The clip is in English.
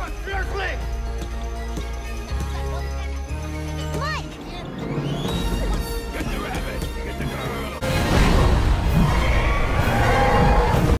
Conflict!